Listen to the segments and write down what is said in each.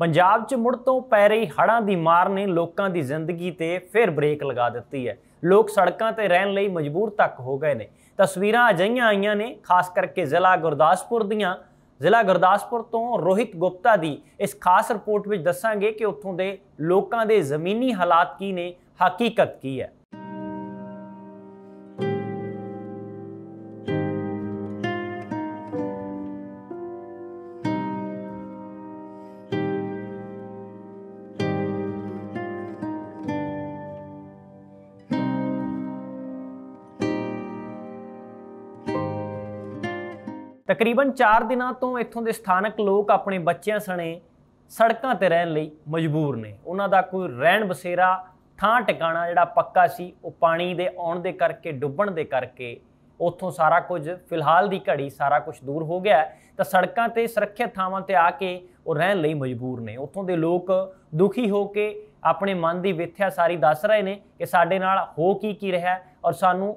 ਪੰਜਾਬ 'ਚ ਮੁੜ ਤੋਂ ਪੈ ਰਹੀ ਹੜ੍ਹਾਂ ਦੀ ਮਾਰ ਨੇ ਲੋਕਾਂ ਦੀ ਜ਼ਿੰਦਗੀ ਤੇ ਫਿਰ ਬ੍ਰੇਕ ਲਗਾ ਦਿੱਤੀ ਹੈ। ਲੋਕ ਸੜਕਾਂ ਤੇ ਰਹਿਣ ਲਈ ਮਜਬੂਰ ਤੱਕ ਹੋ ਗਏ ਨੇ। ਤਸਵੀਰਾਂ ਅਜਈਆਂ ਆਈਆਂ ਨੇ, ਖਾਸ ਕਰਕੇ ਜ਼ਿਲ੍ਹਾ ਗੁਰਦਾਸਪੁਰ ਦੀਆਂ। ਜ਼ਿਲ੍ਹਾ ਗੁਰਦਾਸਪੁਰ ਤੋਂ ਰੋਹਿਤ ਗੁਪਤਾ ਦੀ ਇਸ ਖਾਸ ਰਿਪੋਰਟ ਵਿੱਚ ਦੱਸਾਂਗੇ ਕਿ ਉੱਥੋਂ ਦੇ ਲੋਕਾਂ ਦੇ ਜ਼ਮੀਨੀ ਹਾਲਾਤ ਕੀ ਨੇ, ਹਕੀਕਤ ਕੀ ਹੈ। ਤਕਰੀਬਨ 4 ਦਿਨਾਂ ਤੋਂ ਇੱਥੋਂ ਦੇ ਸਥਾਨਕ ਲੋਕ ਆਪਣੇ ਬੱਚਿਆਂ ਸਣੇ ਸੜਕਾਂ ਤੇ ਰਹਿਣ ਲਈ ਮਜਬੂਰ ਨੇ। ਉਹਨਾਂ ਦਾ ਕੋਈ ਰਹਿਣ ਬਸੇਰਾ, ਥਾਂ ਟਿਕਾਣਾ ਜਿਹੜਾ ਪੱਕਾ ਸੀ, ਉਹ ਪਾਣੀ ਦੇ ਆਉਣ ਦੇ ਕਰਕੇ, ਡੁੱਬਣ ਦੇ ਕਰਕੇ ਉੱਥੋਂ ਸਾਰਾ ਕੁਝ ਫਿਲਹਾਲ ਦੀ ਘੜੀ ਸਾਰਾ ਕੁਝ ਦੂਰ ਹੋ ਗਿਆ ਤਾਂ ਸੜਕਾਂ ਤੇ ਸੁਰੱਖਿਅਤ ਥਾਵਾਂ ਤੇ ਆ ਕੇ ਉਹ ਰਹਿਣ ਲਈ ਮਜਬੂਰ ਨੇ। ਉੱਥੋਂ ਦੇ ਲੋਕ ਦੁਖੀ ਹੋ ਕੇ ਆਪਣੇ ਮਨ ਦੀ ਵਿਥਿਆ ਸਾਰੀ ਦੱਸ ਰਹੇ ਨੇ ਕਿ ਸਾਡੇ ਨਾਲ ਹੋ ਕੀ ਕੀ ਰਿਹਾ ਔਰ ਸਾਨੂੰ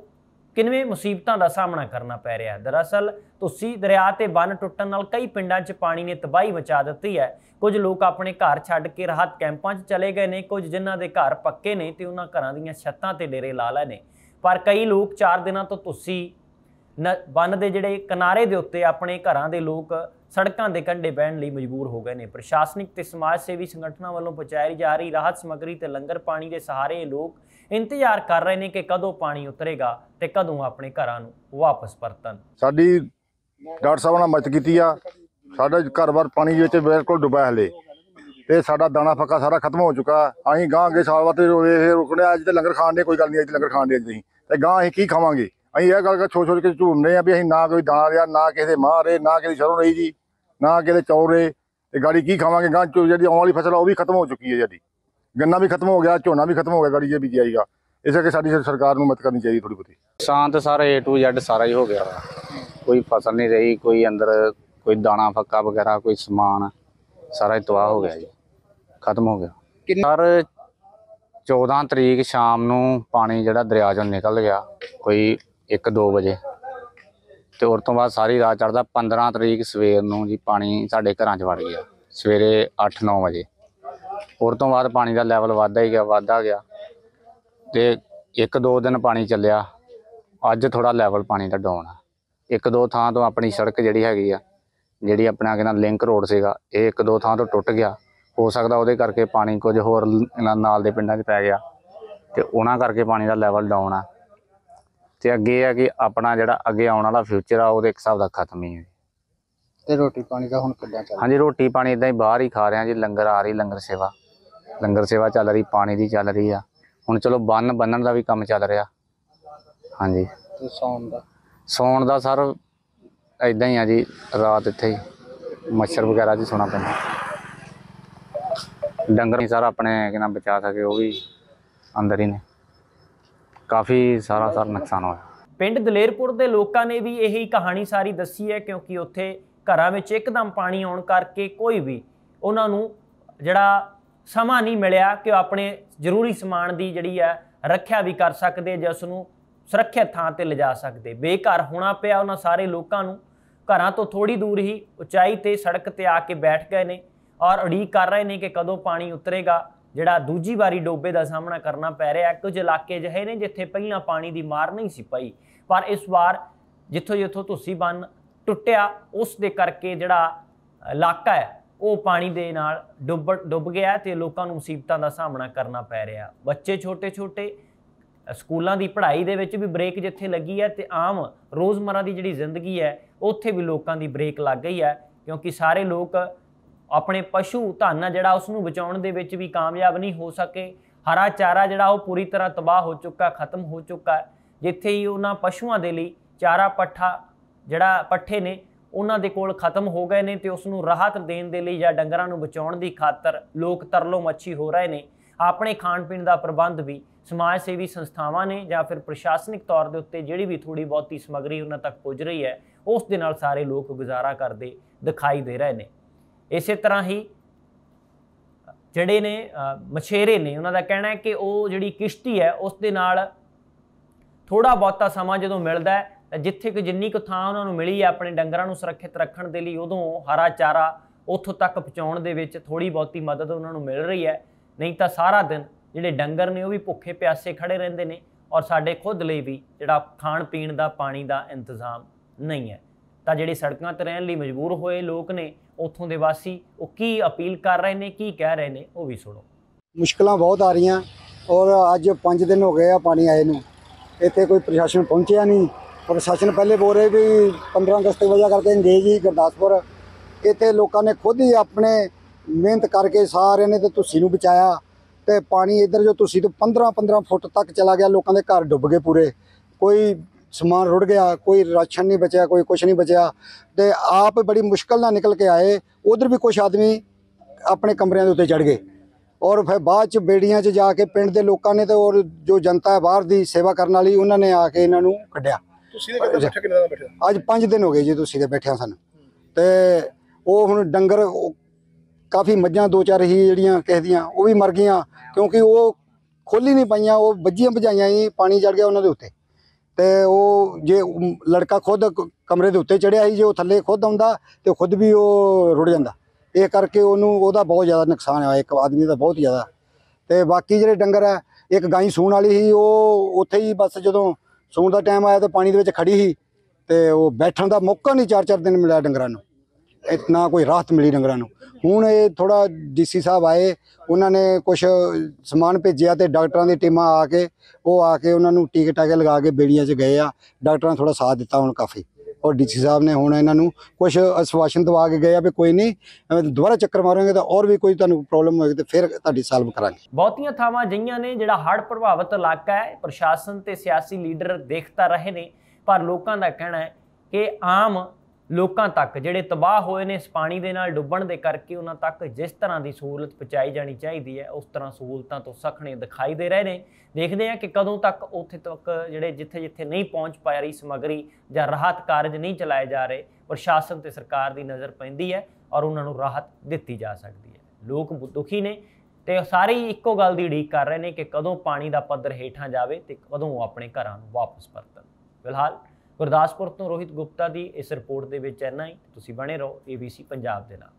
ਕਿੰਨਵੇਂ ਮੁਸੀਬਤਾਂ ਦਾ ਸਾਹਮਣਾ ਕਰਨਾ ਪੈ ਰਿਹਾ ਹੈ। ਦਰਅਸਲ ਤੁਸੀਂ ਦਰਿਆ ਤੇ ਬੰਨ ਟੁੱਟਣ ਨਾਲ ਕਈ ਪਿੰਡਾਂ 'ਚ ਪਾਣੀ ਨੇ ਤਬਾਹੀ ਮਚਾ ਦਿੱਤੀ ਹੈ। ਕੁਝ ਲੋਕ ਆਪਣੇ ਘਰ ਛੱਡ ਕੇ ਰਾਹਤ ਕੈਂਪਾਂ 'ਚ ਚਲੇ ਗਏ ਨੇ, ਕੁਝ ਜਿਨ੍ਹਾਂ ਦੇ ਘਰ ਪੱਕੇ ਨੇ ਤੇ ਉਹਨਾਂ ਘਰਾਂ ਦੀਆਂ ਛੱਤਾਂ ਤੇ ਡੇਰੇ ਲਾ ਲਏ ਨੇ। ਪਰ ਕਈ ਲੋਕ 4 ਦਿਨਾਂ ਤੋਂ ਤੁਸੀਂ ਬੰਨ ਦੇ ਜਿਹੜੇ ਕਿਨਾਰੇ ਦੇ ਉੱਤੇ ਆਪਣੇ ਘਰਾਂ ਦੇ ਲੋਕ ਸੜਕਾਂ ਦੇ ਕੰਢੇ ਬਹਿਣ ਲਈ ਮਜਬੂਰ ਹੋ ਗਏ ਨੇ। ਪ੍ਰਸ਼ਾਸਨਿਕ ਤੇ ਸਮਾਜ ਸੇਵੀ ਸੰਗਠਨਾਂ ਵੱਲੋਂ ਪਹੁੰਚਾਈ ਜਾ ਰਹੀ ਰਾਹਤ ਸਮੱਗਰੀ ਤੇ ਲੰਗਰ ਪਾਣੀ ਦੇ ਸਹਾਰੇ ਲੋਕ ਇੰਤਜ਼ਾਰ ਕਰ ਰਹੇ ਨੇ ਕਿ ਕਦੋਂ ਪਾਣੀ ਉਤਰੇਗਾ ਤੇ ਕਦੋਂ ਆਪਣੇ ਘਰਾਂ ਨੂੰ ਵਾਪਸ ਪਰਤਣ। ਸਾਡੀ ਡਾਕਟਰ ਸਾਹਿਬ ਨਾਲ ਮਦਦ ਕੀਤੀ ਆ। ਸਾਡਾ ਘਰ-ਬਾਰ ਪਾਣੀ ਵਿੱਚ ਬਿਲਕੁਲ ਡੁੱਬਿਆ ਹਲੇ। ਤੇ ਸਾਡਾ ਦਾਣਾ ਫੱਕਾ ਸਾਰਾ ਖਤਮ ਹੋ ਚੁੱਕਾ। ਅਸੀਂ ਗਾਂ ਅੱਗੇ ਸਾਲ ਬਾਅਦ ਇਹ ਰੁਕਣੇ ਅੱਜ ਤੇ ਲੰਗਰ ਖਾਣ ਦੇ ਕੋਈ ਗੱਲ ਨਹੀਂ, ਅੱਜ ਲੰਗਰ ਖਾਣ ਦੇ ਅੱਜ ਅਸੀਂ ਤੇ ਗਾਂ ਅਸੀਂ ਕੀ ਖਾਵਾਂਗੇ? ਅਸੀਂ ਇਹ ਗੱਲ ਕਰ ਛੋਟ ਛੋਟ ਕੇ ਝੂਰਨੇ ਆ ਵੀ ਅਸੀਂ ਨਾ ਕੋਈ ਦਾਣਾ ਰਿਆ ਨਾ ਕਿਸੇ ਦੇ ਮਾਂ ਨਾ ਕਿਸੇ ਦੀ ਸਰੋਂ ਰਹੀ ਜੀ, ਨਾ ਕਿਸੇ ਦੇ ਚੌਲ ਰੇ। ਤੇ ਗਾੜੀ ਕੀ ਖਾਵਾਂਗੇ? ਗਾਂ ਚੋ ਜਿਹੜੀ ਆਉਣ ਵਾਲੀ ਫਸਲ ਆ, ਉਹ ਵੀ ਖਤਮ ਹੋ ਚੁੱਕੀ ਹੈ ਜਿਹੜੀ ਗੰਨਾ ਵੀ ਖਤਮ ਹੋ ਗਿਆ ਝੋਨਾ ਵੀ ਖਤਮ ਹੋ ਗਿਆ ਗਾੜੀ ਜੇ ਬੀਜੀ ਆਈਗਾ। ਇਸ ਕਰਕੇ ਸਾਡੀ ਸਰਕਾਰ ਨੂੰ ਮਦਦ ਕਰਨੀ ਚਾਹੀਦੀ ਥੋੜੀ ਬਹੁਤੀ। ਨੁਕਸਾਨ ਤਾਂ ਸਾਰਾ A to Z ਸਾਰਾ ਹੀ ਹੋ ਗਿਆ। ਵਾ ਕੋਈ ਫਸਲ ਨਹੀਂ ਰਹੀ ਕੋਈ ਅੰਦਰ ਕੋਈ ਦਾਣਾ ਫੱਕਾ ਵਗੈਰਾ ਕੋਈ ਸਮਾਨ ਸਾਰਾ ਹੀ ਤਬਾਹ ਹੋ ਗਿਆ ਜੀ। ਖਤਮ ਹੋ ਗਿਆ। ਸਰ 14 ਤਰੀਕ ਸ਼ਾਮ ਨੂੰ ਪਾਣੀ ਜਿਹੜਾ ਦਰਿਆ ਚੋਂ ਨਿਕਲ ਗਿਆ ਕੋਈ 1-2 ਵਜੇ। ਤੇ ਉਸ ਤੋਂ ਬਾਅਦ ਸਾਰੀ ਰਾਤ ਚੜਦਾ 15 ਤਰੀਕ ਸਵੇਰ ਨੂੰ ਜੀ ਪਾਣੀ ਸਾਡੇ ਘਰਾਂ 'ਚ ਵੜ ਗਿਆ। ਸਵੇਰੇ 8-9 ਵਜੇ। ਉਸ ਤੋਂ ਬਾਅਦ ਪਾਣੀ ਦਾ ਲੈਵਲ ਵੱਧਦਾ ਹੀ ਗਿਆ ਵੱਧਦਾ ਗਿਆ। ਤੇ ਇੱਕ ਦੋ ਦਿਨ ਪਾਣੀ ਚੱਲਿਆ। ਅੱਜ ਥੋੜਾ ਲੈਵਲ ਪਾਣੀ ਦਾ ਡਾਊਨ ਆ। ਇੱਕ ਦੋ ਥਾਂ ਤੋਂ ਆਪਣੀ ਸੜਕ ਜਿਹੜੀ ਹੈਗੀ ਆ ਜਿਹੜੀ ਆਪਣਾ ਕਹਿੰਦਾ ਲਿੰਕ ਰੋਡ ਸੀਗਾ ਇਹ ਇੱਕ ਦੋ ਥਾਂ ਤੋਂ ਟੁੱਟ ਗਿਆ। ਹੋ ਸਕਦਾ ਉਹਦੇ ਕਰਕੇ ਪਾਣੀ ਕੁਝ ਹੋਰ ਇਹਨਾਂ ਨਾਲ ਦੇ ਪਿੰਡਾਂ 'ਚ ਪੈ ਗਿਆ। ਤੇ ਉਹਨਾਂ ਕਰਕੇ ਪਾਣੀ ਦਾ ਲੈਵਲ ਡਾਊਨ ਆ। ਤੇ ਅੱਗੇ ਆ ਕਿ ਆਪਣਾ ਜਿਹੜਾ ਅੱਗੇ ਆਉਣ ਵਾਲਾ ਫਿਊਚਰ ਆ ਉਹਦੇ ਇੱਕ ਹਿਸਾਬ ਦਾ ਖਤਮ ਹੀ ਹੈ ਤੇ ਰੋਟੀ ਪਾਣੀ ਦਾ ਹੁਣ ਕਿੱਦਾਂ ਚੱਲ ਹਾਂਜੀ ਰੋਟੀ ਪਾਣੀ ਇਦਾਂ ਹੀ ਬਾਹਰ ਹੀ ਖਾ ਰਹੇ ਹਾਂ ਜੀ ਲੰਗਰ ਆ ਰਹੀ ਲੰਗਰ ਸੇਵਾ। ਲੰਗਰ ਸੇਵਾ ਚੱਲ ਰਹੀ ਪਾਣੀ ਦੀ ਚੱਲ ਰਹੀ ਆ। ਹੁਣ ਚਲੋ ਬੰਨ ਬੰਨਣ ਦਾ ਵੀ ਕੰਮ ਚੱਲ ਰਿਹਾ। ਹਾਂਜੀ। ਤੇ ਸੌਣ ਦਾ? ਸੌਣ ਦਾ ਸਰ ਇਦਾਂ ਹੀ ਆ ਜੀ ਰਾਤ ਇੱਥੇ ਹੀ। ਮੱਛਰ ਵਗੈਰਾ ਜੀ ਸੋਣਾ ਪੈਂਦਾ। ਡੰਗਰ ਨਹੀਂ ਸਰ ਆਪਣੇ ਕਿਨਾਂ ਬਚਾ ਸਕੇ ਉਹ ਵੀ ਅੰਦਰ ਹੀ ਨੇ। ਕਾਫੀ ਸਾਰਾ ਸਰ ਨੁਕਸਾਨ ਹੋਇਆ। ਪਿੰਡ ਦਲੇਰਪੁਰ ਦੇ ਲੋਕਾਂ ਨੇ ਵੀ ਇਹੀ ਕਹਾਣੀ ਸਾਰੀ ਦੱਸੀ ਹੈ ਕਿਉਂਕਿ ਉੱਥੇ ਘਰਾਂ ਵਿੱਚ ਇੱਕਦਮ ਪਾਣੀ ਆਉਣ ਕਰਕੇ ਕੋਈ ਵੀ ਉਹਨਾਂ ਨੂੰ ਜਿਹੜਾ ਸਮਾਂ ਨਹੀਂ ਮਿਲਿਆ ਕਿ ਉਹ ਆਪਣੇ ਜ਼ਰੂਰੀ ਸਮਾਨ ਦੀ ਜਿਹੜੀ ਹੈ ਰੱਖਿਆ ਵੀ ਕਰ ਸਕਦੇ ਜਿਸ ਨੂੰ ਸੁਰੱਖਿਅਤ ਥਾਂ ਤੇ ਲਿਜਾ ਸਕਦੇ। ਬੇਘਰ ਹੋਣਾ ਪਿਆ ਉਹਨਾਂ ਸਾਰੇ ਲੋਕਾਂ ਨੂੰ। ਘਰਾਂ ਤੋਂ ਥੋੜੀ ਦੂਰ ਹੀ ਉਚਾਈ ਤੇ ਸੜਕ ਤੇ ਆ ਕੇ ਬੈਠ ਗਏ ਨੇ ਔਰ ਉਡੀਕ ਕਰ ਰਹੇ ਨੇ ਕਿ ਕਦੋਂ ਪਾਣੀ ਉਤਰੇਗਾ। ਜਿਹੜਾ ਦੂਜੀ ਵਾਰੀ ਡੋਬੇ ਦਾ ਸਾਹਮਣਾ ਕਰਨਾ ਪੈ ਰਿਹਾ, ਕੁਝ ਇਲਾਕੇ ਅਜਿਹੇ ਨੇ ਜਿੱਥੇ ਪਹਿਲਾਂ ਪਾਣੀ ਦੀ ਮਾਰ ਨਹੀਂ ਸੀ ਪਈ। ਪਰ ਇਸ ਵਾਰ ਜਿੱਥੋਂ ਜਿੱਥੋਂ ਤੁਸੀਂ ਬੰਨ ਟੁੱਟਿਆ, ਉਸ ਦੇ ਕਰਕੇ ਜਿਹੜਾ ਇਲਾਕਾ ਹੈ ਉਹ ਪਾਣੀ ਦੇ ਨਾਲ ਡੁੱਬ ਡੁੱਬ ਗਿਆ ਤੇ ਲੋਕਾਂ ਨੂੰ ਮੁਸੀਬਤਾਂ ਦਾ ਸਾਹਮਣਾ ਕਰਨਾ ਪੈ ਰਿਹਾ। ਬੱਚੇ ਛੋਟੇ ਛੋਟੇ ਸਕੂਲਾਂ ਦੀ ਪੜ੍ਹਾਈ ਦੇ ਵਿੱਚ ਵੀ ਬ੍ਰੇਕ ਜਿੱਥੇ ਲੱਗੀ ਹੈ ਤੇ ਆਮ ਰੋਜ਼ਮਰਾ ਦੀ ਜਿਹੜੀ ਜ਼ਿੰਦਗੀ ਹੈ, ਉੱਥੇ ਵੀ ਲੋਕਾਂ ਦੀ ਬ੍ਰੇਕ ਲੱਗ ਗਈ ਹੈ ਕਿਉਂਕਿ ਸਾਰੇ ਲੋਕ ਆਪਣੇ ਪਸ਼ੂ ਧਨ ਜਿਹੜਾ ਉਸ ਨੂੰ ਬਚਾਉਣ ਦੇ ਵਿੱਚ ਵੀ ਕਾਮਯਾਬ ਨਹੀਂ ਹੋ ਸਕੇ। ਹਰਾ ਚਾਰਾ ਜਿਹੜਾ ਉਹ ਪੂਰੀ ਤਰ੍ਹਾਂ ਤਬਾਹ ਹੋ ਚੁੱਕਾ, ਖਤਮ ਹੋ ਚੁੱਕਾ। ਜਿੱਥੇ ਹੀ ਉਹਨਾਂ ਪਸ਼ੂਆਂ ਦੇ ਲਈ ਚਾਰਾ ਪੱਠਾ ਜਿਹੜਾ ਪੱਠੇ ਨੇ ਉਹਨਾਂ ਦੇ ਕੋਲ ਖਤਮ ਹੋ ਗਏ ਨੇ ਤੇ ਉਸ ਨੂੰ ਰਾਹਤ ਦੇਣ ਦੇ ਲਈ ਜਾਂ ਡੰਗਰਾਂ ਨੂੰ ਬਚਾਉਣ ਦੀ ਖਾਤਰ ਲੋਕ ਤਰਲੋ ਮੱਛੀ ਹੋ ਰਹੇ ਨੇ। ਆਪਣੇ ਖਾਣ ਪੀਣ ਦਾ ਪ੍ਰਬੰਧ ਵੀ ਸਮਾਜ ਸੇਵੀ ਸੰਸਥਾਵਾਂ ਨੇ ਜਾਂ ਫਿਰ ਪ੍ਰਸ਼ਾਸਨਿਕ ਤੌਰ ਦੇ ਉੱਤੇ ਜਿਹੜੀ ਵੀ ਥੋੜੀ ਬਹੁਤੀ ਸਮਗਰੀ ਉਹਨਾਂ ਤੱਕ ਪਹੁੰਚ ਰਹੀ ਹੈ, ਉਸ ਦੇ ਨਾਲ ਸਾਰੇ ਲੋਕ ਗੁਜ਼ਾਰਾ ਕਰਦੇ ਦਿਖਾਈ ਦੇ ਰਹੇ ਨੇ। ਇਸੇ ਤਰ੍ਹਾਂ ਹੀ ਜਿਹੜੇ ਨੇ ਮਛੇਰੇ ਨੇ, ਉਹਨਾਂ ਦਾ ਕਹਿਣਾ ਹੈ ਕਿ ਉਹ ਜਿਹੜੀ ਕਿਸ਼ਤੀ ਹੈ, ਉਸ ਦੇ ਨਾਲ ਥੋੜਾ ਬਹੁਤਾ ਸਮਾਂ ਜਦੋਂ ਮਿਲਦਾ ਹੈ ਜਿੱਥੇ ਕਿ ਜਿੰਨੀ ਕੁ ਥਾਂ ਉਹਨਾਂ ਨੂੰ ਮਿਲੀ ਹੈ ਆਪਣੇ ਡੰਗਰਾਂ ਨੂੰ ਸੁਰੱਖਿਅਤ ਰੱਖਣ ਦੇ ਲਈ, ਉਦੋਂ ਹਰਾ ਚਾਰਾ ਉੱਥੋਂ ਤੱਕ ਪਹੁੰਚਾਉਣ ਦੇ ਵਿੱਚ ਥੋੜੀ ਬਹੁਤੀ ਮਦਦ ਉਹਨਾਂ ਨੂੰ ਮਿਲ ਰਹੀ ਹੈ। ਨਹੀਂ ਤਾਂ ਸਾਰਾ ਦਿਨ ਜਿਹੜੇ ਡੰਗਰ ਨੇ ਉਹ ਵੀ ਭੁੱਖੇ ਪਿਆਸੇ ਖੜੇ ਰਹਿੰਦੇ ਨੇ ਔਰ ਸਾਡੇ ਖੁਦ ਲਈ ਵੀ ਜਿਹੜਾ ਖਾਣ ਪੀਣ ਦਾ, ਪਾਣੀ ਦਾ ਇੰਤਜ਼ਾਮ ਨਹੀਂ ਹੈ। ਤਾਂ ਜਿਹੜੇ ਸੜਕਾਂ ਤੇ ਰਹਿਣ ਲਈ ਮਜਬੂਰ ਹੋਏ ਲੋਕ ਨੇ, ਉੱਥੋਂ ਦੇ ਵਾਸੀ, ਉਹ ਕੀ ਅਪੀਲ ਕਰ ਰਹੇ ਨੇ, ਕੀ ਕਹਿ ਰਹੇ ਨੇ, ਉਹ ਵੀ ਸੁਣੋ। ਮੁਸ਼ਕਲਾਂ ਬਹੁਤ ਆ ਰਹੀਆਂ ਔਰ ਅੱਜ 5 ਦਿਨ ਹੋ ਗਏ ਆ ਪਾਣੀ ਆਏ ਨੂੰ। ਇੱਥੇ ਕੋਈ ਪ੍ਰਸ਼ਾਸਨ ਪਹੁੰਚਿਆ ਨਹੀਂ। ਪ੍ਰਸ਼ਾਸਨ ਪਹਿਲੇ ਬੋਲ ਰਹੇ ਵੀ 15 ਅਗਸਤ ਦੀ ਵਜ੍ਹਾ ਕਰਕੇ ਅੰਗੇਜ ਹੀ ਗੁਰਦਾਸਪੁਰ। ਇੱਥੇ ਲੋਕਾਂ ਨੇ ਖੁਦ ਹੀ ਆਪਣੇ ਮਿਹਨਤ ਕਰਕੇ ਸਾਰਿਆਂ ਨੇ ਤੇ ਤੁਸੀਂ ਨੂੰ ਬਚਾਇਆ ਤੇ ਪਾਣੀ ਇੱਧਰ ਜੋ ਤੁਸੀਂ ਤੋਂ 15 15 ਫੁੱਟ ਤੱਕ ਚਲਾ ਗਿਆ, ਲੋਕਾਂ ਦੇ ਘਰ ਡੁੱਬ ਗਏ ਪੂਰੇ। ਕੋਈ ਸਮਾਨ ਰੁੜ ਗਿਆ, ਕੋਈ ਰਾਸ਼ਨ ਨਹੀਂ ਬਚਿਆ, ਕੋਈ ਕੁਝ ਨਹੀਂ ਬਚਿਆ। ਤੇ ਆਪ ਬੜੀ ਮੁਸ਼ਕਲ ਨਾਲ ਨਿਕਲ ਕੇ ਆਏ, ਉਧਰ ਵੀ ਕੁਝ ਆਦਮੀ ਆਪਣੇ ਕਮਰਿਆਂ ਦੇ ਉੱਤੇ ਚੜ ਗਏ। ਔਰ ਫਿਰ ਬਾਅਦ ਚ ਬੇੜੀਆਂ 'ਚ ਜਾ ਕੇ ਪਿੰਡ ਦੇ ਲੋਕਾਂ ਨੇ ਤੇ ਔਰ ਜੋ ਜਨਤਾ ਹੈ ਬਾਹਰ ਦੀ ਸੇਵਾ ਕਰਨ ਵਾਲੀ, ਉਹਨਾਂ ਨੇ ਆ ਕੇ ਇਹਨਾਂ ਨੂੰ ਕੱਢਿਆ। ਤੁਸੀਂ ਦੇ ਕਿੱਥੇ ਬੈਠੇ ਕਿੰਨੇ ਦਾ ਬੈਠੇ ਅੱਜ 5 ਦਿਨ ਹੋ ਗਏ ਜੀ ਤੁਸੀਂ ਦੇ ਬੈਠਿਆਂ ਸਨ। ਤੇ ਉਹ ਹੁਣ ਡੰਗਰ ਕਾਫੀ ਮੱਝਾਂ ਦੋ ਚਾਰ ਹੀ ਜਿਹੜੀਆਂ ਕਿਸੇ ਦੀਆਂ, ਉਹ ਵੀ ਮਰ ਗਈਆਂ, ਕਿਉਂਕਿ ਉਹ ਖੋਲੀ ਨਹੀਂ ਪਈਆਂ, ਉਹ ਵੱਜੀਆਂ ਭਜਾਈਆਂ ਹੀ, ਪਾਣੀ ਚੜ ਗਿਆ ਉਹਨਾਂ ਦੇ ਉੱਤੇ। ਤੇ ਉਹ ਜੇ ਲੜਕਾ ਖੁਦ ਕਮਰੇ ਦੇ ਉੱਤੇ ਚੜਿਆ ਸੀ, ਜੇ ਉਹ ਥੱਲੇ ਖੁਦ ਆਉਂਦਾ, ਤੇ ਖੁਦ ਵੀ ਉਹ ਰੁੜ ਜਾਂਦਾ। ਇਹ ਕਰਕੇ ਉਹਨੂੰ, ਉਹਦਾ ਬਹੁਤ ਜ਼ਿਆਦਾ ਨੁਕਸਾਨ ਹੋਇਆ, ਇੱਕ ਆਦਮੀ ਦਾ ਬਹੁਤ ਜ਼ਿਆਦਾ। ਤੇ ਬਾਕੀ ਜਿਹੜੇ ਡੰਗਰ ਆ, ਇੱਕ ਗਾਈ ਸੂਣ ਵਾਲੀ ਸੀ, ਉਹ ਉੱਥੇ ਹੀ ਬਸ ਜਦੋਂ ਸੌਣ ਦਾ ਟਾਈਮ ਆਇਆ ਤੇ ਪਾਣੀ ਦੇ ਵਿੱਚ ਖੜੀ ਸੀ ਤੇ ਉਹ ਬੈਠਣ ਦਾ ਮੌਕਾ ਨਹੀਂ ਚਾਰ ਚਾਰ ਦਿਨ ਮਿਲਿਆ ਡੰਗਰਾਂ ਨੂੰ। ਇਤਨਾ ਕੋਈ ਰਾਹਤ ਮਿਲੀ ਡੰਗਰਾਂ ਨੂੰ। ਹੁਣ ਇਹ ਥੋੜਾ ਡੀਸੀ ਸਾਹਿਬ ਆਏ, ਉਹਨਾਂ ਨੇ ਕੁਝ ਸਮਾਨ ਭੇਜਿਆ ਤੇ ਡਾਕਟਰਾਂ ਦੀ ਟੀਮਾਂ ਆ ਕੇ, ਉਹ ਆ ਕੇ ਉਹਨਾਂ ਨੂੰ ਟੀਕੇ ਟਾਕੇ ਲਗਾ ਕੇ ਬੇੜੀਆਂ 'ਚ ਗਏ ਆ। ਡਾਕਟਰਾਂ ਨੇ ਥੋੜਾ ਸਾਥ ਦਿੱਤਾ ਹੁਣ ਕਾਫੀ। ਔਰ ਡੀਸੀ ਸਾਹਿਬ ਨੇ ਹੁਣ ਇਹਨਾਂ ਨੂੰ ਕੁਝ ਅਸਵਾਸ਼ਨ ਦਵਾ ਕੇ ਗਏ ਆ ਵੀ ਕੋਈ ਨਹੀਂ ਦੁਬਾਰਾ ਚੱਕਰ ਮਾਰਾਂਗੇ ਤਾਂ ਔਰ ਵੀ ਕੋਈ ਤੁਹਾਨੂੰ ਪ੍ਰੋਬਲਮ ਹੋਏਗੀ ਤੇ ਫਿਰ ਤੁਹਾਡੀ ਸੋਲਵ ਕਰਾਂਗੇ। ਬਹੁਤੀਆਂ ਥਾਵਾਂ ਜਿਹੀਆਂ ਨੇ ਜਿਹੜਾ ਹੜ੍ਹ ਪ੍ਰਭਾਵਿਤ ਇਲਾਕਾ ਹੈ, ਪ੍ਰਸ਼ਾਸਨ ਤੇ ਸਿਆਸੀ ਲੀਡਰ ਦੇਖਤਾ ਰਹੇ ਨੇ, ਪਰ ਲੋਕਾਂ ਦਾ ਕਹਿਣਾ ਹੈ ਕਿ ਆਮ ਲੋਕਾਂ ਤੱਕ, ਜਿਹੜੇ ਤਬਾਹ ਹੋਏ ਨੇ ਇਸ ਪਾਣੀ ਦੇ ਨਾਲ ਡੁੱਬਣ ਦੇ ਕਰਕੇ ਉਹਨਾਂ ਤੱਕ ਜਿਸ ਤਰ੍ਹਾਂ ਦੀ ਸਹੂਲਤ ਪਹੁੰਚਾਈ ਜਾਣੀ ਚਾਹੀਦੀ ਹੈ, ਉਸ ਤਰ੍ਹਾਂ ਸਹੂਲਤਾਂ ਤੋਂ ਸਖਣੇ ਦਿਖਾਈ ਦੇ ਰਹੇ ਨੇ। ਦੇਖਦੇ ਹਾਂ ਕਿ ਕਦੋਂ ਤੱਕ ਉੱਥੇ ਤੱਕ ਜਿਹੜੇ ਜਿੱਥੇ ਜਿੱਥੇ ਨਹੀਂ ਪਹੁੰਚ ਪਾ ਰਹੀ ਸਮੱਗਰੀ ਜਾਂ ਰਾਹਤ ਕਾਰਜ ਨਹੀਂ ਚਲਾਏ ਜਾ ਰਹੇ, ਪ੍ਰਸ਼ਾਸਨ ਤੇ ਸਰਕਾਰ ਦੀ ਨਜ਼ਰ ਪੈਂਦੀ ਹੈ ਔਰ ਉਹਨਾਂ ਨੂੰ ਰਾਹਤ ਦਿੱਤੀ ਜਾ ਸਕਦੀ ਹੈ। ਲੋਕ ਦੁਖੀ ਨੇ ਤੇ ਸਾਰੇ ਹੀ ਇੱਕੋ ਗੱਲ ਦੀ ਉਡੀਕ ਕਰ ਰਹੇ ਨੇ ਕਿ ਕਦੋਂ ਪਾਣੀ ਦਾ ਪੱਧਰ ਹੇਠਾਂ ਜਾਵੇ ਤੇ ਕਦੋਂ ਉਹ ਆਪਣੇ ਘਰਾਂ ਨੂੰ ਵਾਪਸ ਪਰਤਣ। ਫਿਲਹਾਲ ਗੁਰਦਾਸਪੁਰ ਤੋਂ ਰੋਹਿਤ ਗੁਪਤਾ ਦੀ ਇਸ ਰਿਪੋਰਟ ਦੇ ਵਿੱਚ ਇੰਨਾ ਹੀ। ਤੁਸੀਂ ਬਣੇ ਰਹੋ ABC ਪੰਜਾਬ ਦੇ ਨਾਲ।